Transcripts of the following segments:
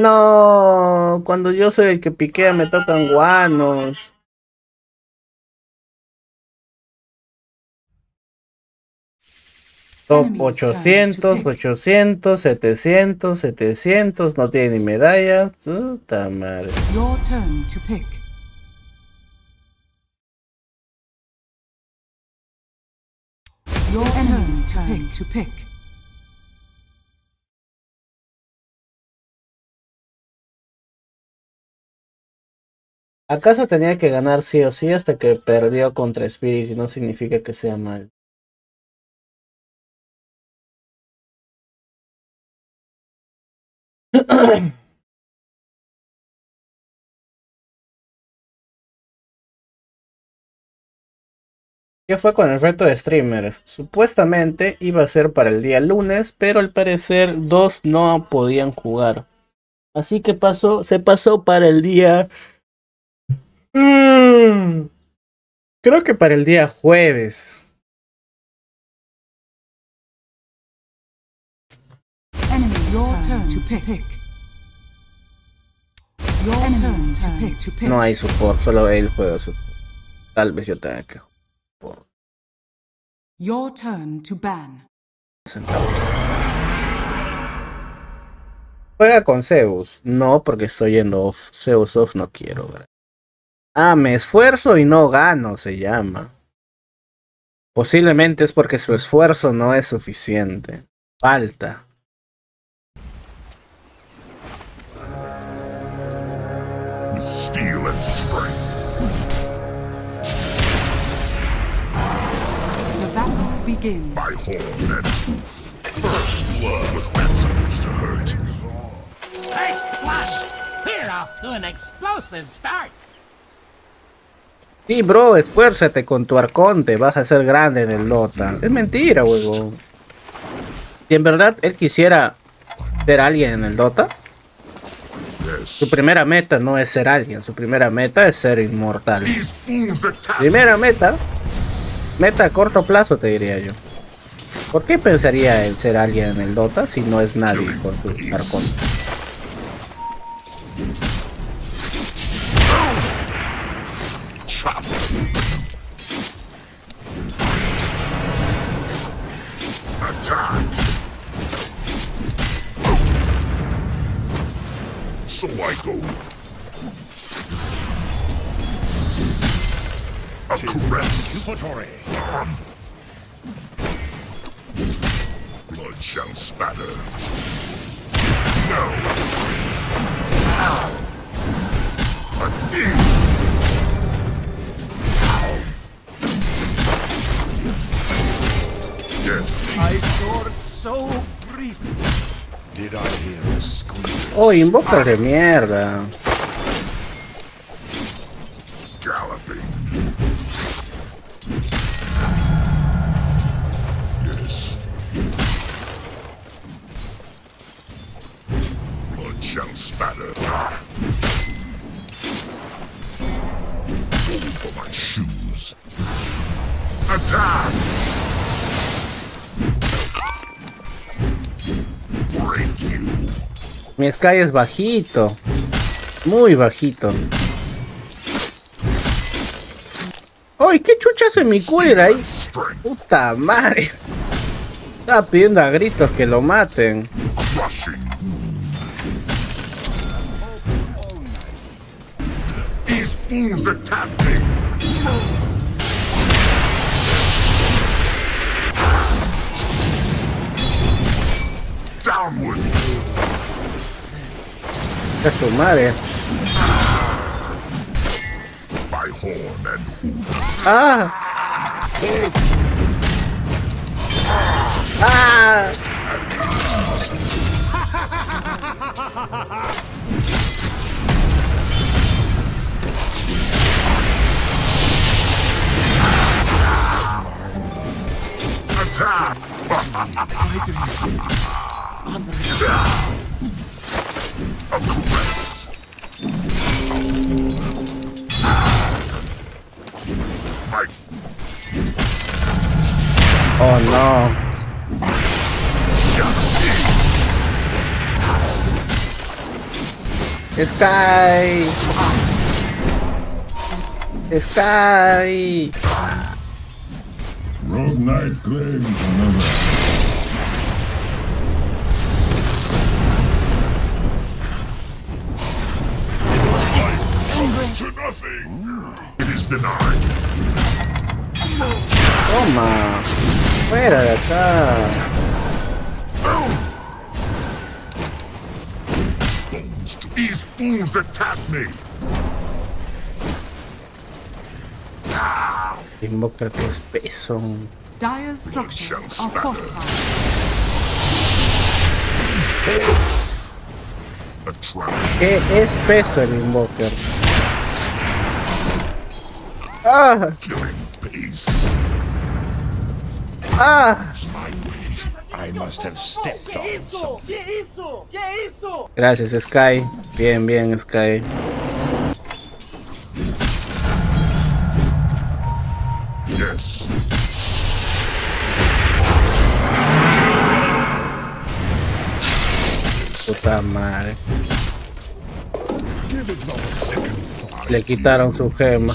No, cuando yo soy el que piquea me tocan guanos. Top 800, 800, 700, 700, no tiene ni medallas. Puta madre. Your turn to pick. Your enemy's turn to pick. ¿Acaso tenía que ganar sí o sí hasta que perdió contra Spirit y no significa que sea mal? ¿Qué fue con el reto de streamers? Supuestamente iba a ser para el día lunes, pero al parecer dos no podían jugar. Así que pasó, se pasó para el día... Mm, creo que para el día jueves. No hay support, solo él juega support. Tal vez yo tenga que jugar. Your turn to ban. Juega con Zeus. No, porque estoy yendo off. Zeus off no quiero. Ah, me esfuerzo y no gano, se llama. Posiblemente es porque su esfuerzo no es suficiente. Falta. steel and strength. The battle begins. By horn and hoof. First blood was that supposed to hurt? Nice flush! We're off to an explosive start. Sí, bro, esfuérzate con tu arconte, vas a ser grande en el Dota. Es mentira, huevo. Si en verdad él quisiera ser alguien en el Dota, su primera meta no es ser alguien, su primera meta es ser inmortal. Primera meta, meta a corto plazo te diría yo. ¿Por qué pensaría en ser alguien en el Dota si no es nadie con su arcón? So I go. A caress. Blood shall spatter. No. A Yes. I soared so brief. Oh, invoca de mierda. Galloping. Mi Sky es bajito. Muy bajito. ¡Ay, qué chucha hace mi cooler ahí! ¡Puta madre! Estaba pidiendo a gritos que lo maten. A su madre. Ah. Ah. Attack! A caress. Oh no. Sky. Sky. Rogue Knight claims another. Denied. Toma. Fuera de acá. These fools attack me. Invoca que es peso. Dire's structures are fortified. ¿Qué es peso el Invoker? ¡Ah! Killing pace. ¡Ah! I must have stepped on something. Gracias, Sky. Bien, bien, Sky. Yes. Puta madre. Give it not a second thought. Le quitaron su gema.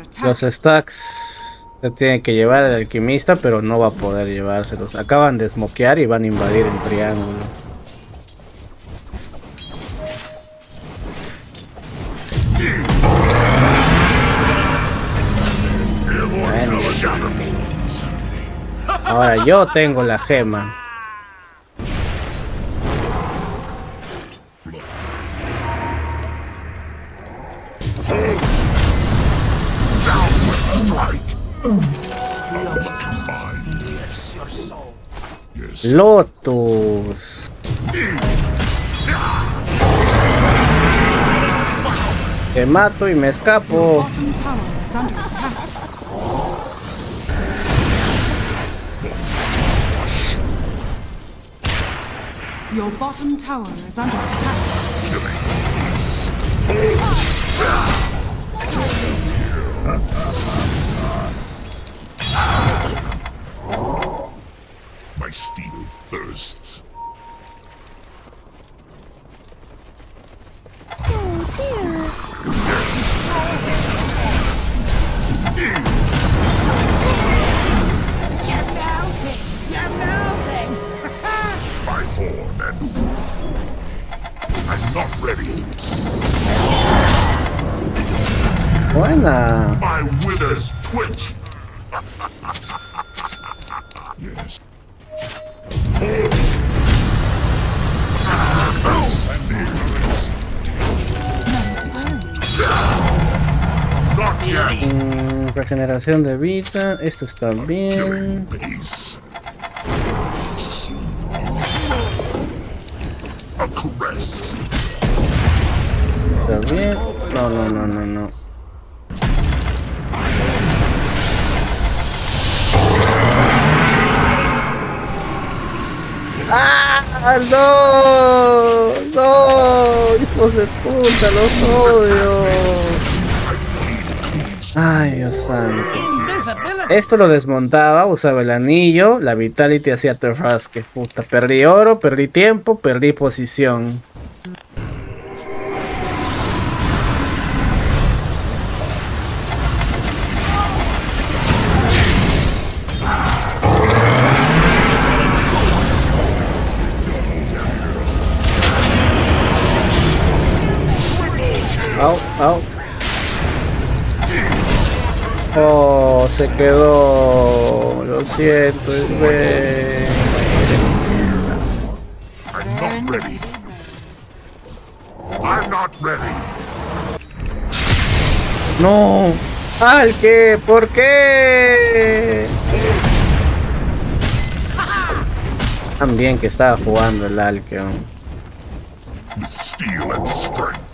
Attack. Los stacks se tienen que llevar al alquimista, pero no va a poder llevárselos. Acaban de smokear y van a invadir el triángulo. Bueno, ahora yo tengo la gema. Lotus. Te mato y me escapo. Your bottom tower is under attack. Killing steel thirsts. My horn and hoof. I'm not ready. Buena. My withers twitch. Regeneración de vida. Esto está bien. Está bien. No, no, no, no, no. ¡Ah! ¡No! ¡No! ¡Hijos de puta! ¡Los odio! ¡Ay, Dios santo! Esto lo desmontaba, usaba el anillo, la Vitality hacía terrasque. Puta, perdí oro, perdí tiempo, perdí posición. Au, au. Oh, se quedó. Lo siento, es ve- I'm not ready. I'm not ready. No. ¿Al qué? ¿Por qué? También que estaba jugando el Alkeon. Steel and strength.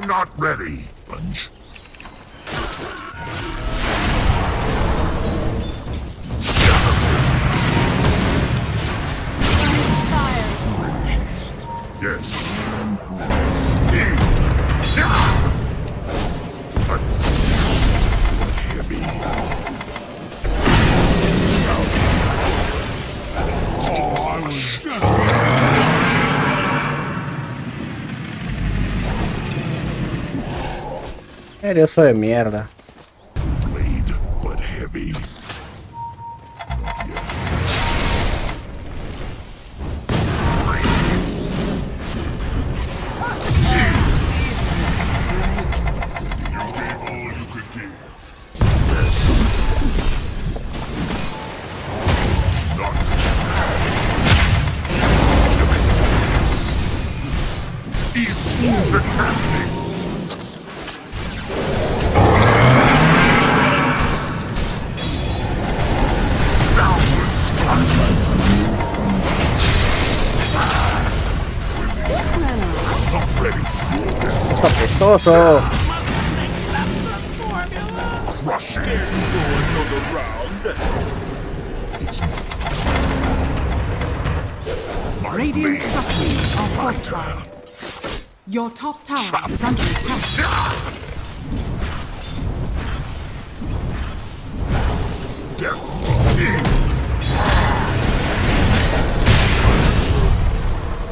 I'm not ready. Serioso de mierda. Es apestoso. Crushing. It's not My Radiant blade structures is are lighter. fortified. Your top tower is under attack.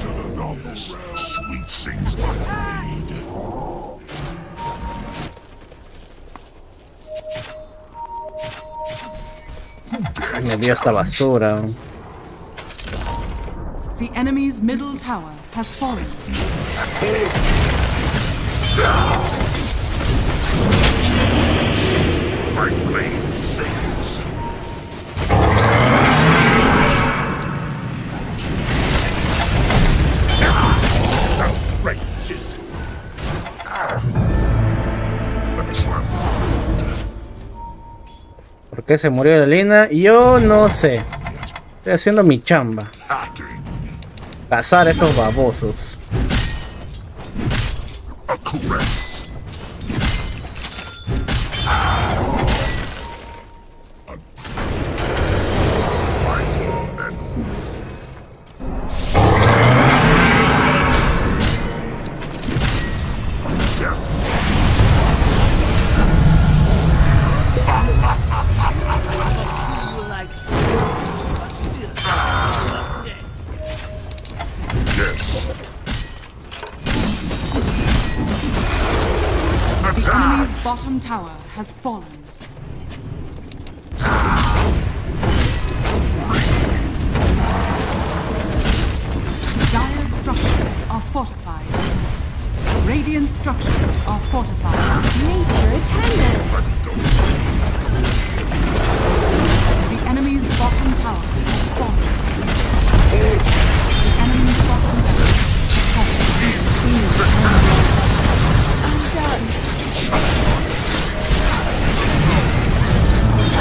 To the novice, sweet sings my blade. Me dio esta basura. The enemy's middle tower has fallen. Qué se murió Lina? Yo no sé. Estoy haciendo mi chamba. Hacking. Cazar a estos babosos. Has fallen. Dire structures are fortified. Radiant structures are fortified. Nature attend us. The enemy's bottom tower has fallen. The enemy's bottom tower has fallen. I'm done. Better luck next time.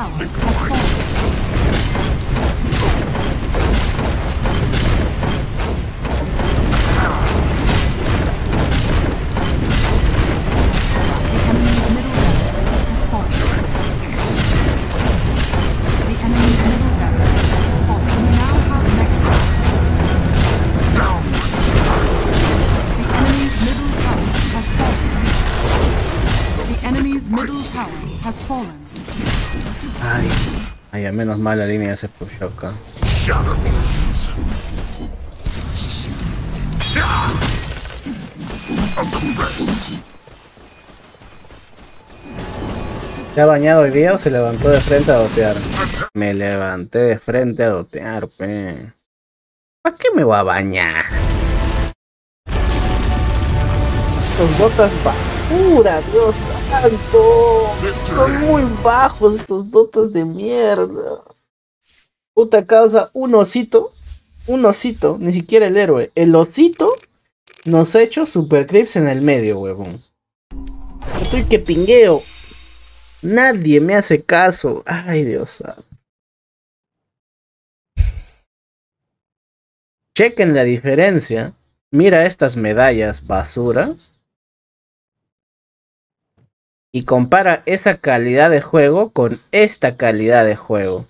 tower. Menos mal la línea se puso acá. ¿Se ha bañado hoy día o se levantó de frente a dotear? Me levanté de frente a dotear, pe. ¿Para qué me voy a bañar? Estos botas basura, Dios santo. Son muy bajos estos botas de mierda. Puta causa, un osito. Un osito, ni siquiera el héroe. El osito nos ha hecho super creeps en el medio, huevón. Estoy que pingueo. Nadie me hace caso. Ay, Dios santo. Chequen la diferencia. Mira estas medallas basura. Y compara esa calidad de juego con esta calidad de juego.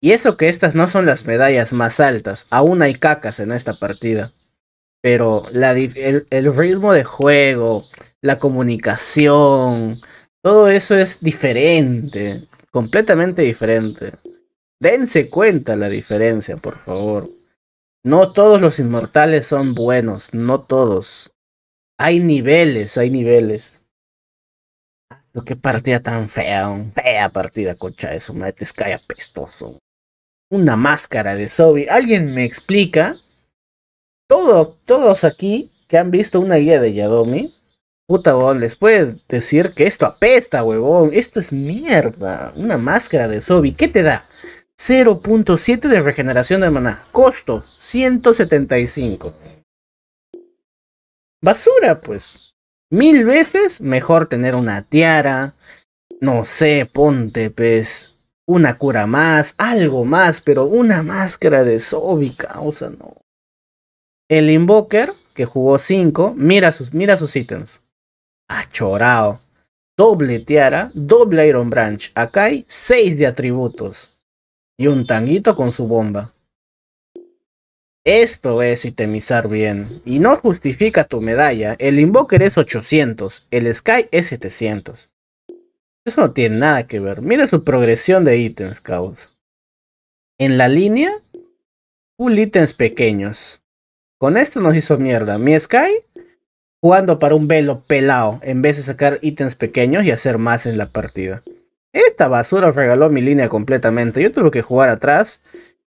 Y eso que estas no son las medallas más altas. Aún hay cacas en esta partida. Pero la, el, el ritmo de juego, la comunicación, todo eso es diferente. Completamente diferente. Dense cuenta la diferencia, por favor. No todos los inmortales son buenos, no todos. Hay niveles, hay niveles. Lo que partida tan fea, fea partida, concha eso, me te cae apestoso. Una máscara de Sobi. ¿Alguien me explica? Todo, todos aquí que han visto una guía de Yadomi, puta huevón, les puede decir que esto apesta, huevón. Esto es mierda. Una máscara de Sobi. ¿Qué te da? 0.7 de regeneración de maná. Costo 175. Basura, pues. Mil veces mejor tener una tiara. No sé, ponte, pues. Una cura más, algo más, pero una máscara de Sobi, causa, no. El Invoker, que jugó 5, mira sus, mira sus ítems. Achorao. Doble tiara, doble Iron Branch. Acá hay 6 de atributos y un tanguito con su bomba. Esto es itemizar bien. Y no justifica tu medalla. El Invoker es 800. El Sky es 700. Eso no tiene nada que ver. Mira su progresión de ítems, caos. En la línea, full ítems pequeños. Con esto nos hizo mierda. Mi Sky jugando para un velo pelado en vez de sacar ítems pequeños y hacer más en la partida. Esta basura regaló mi línea completamente. Yo tuve que jugar atrás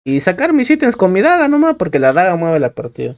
y sacar mis ítems con mi daga nomás porque la daga mueve la partida.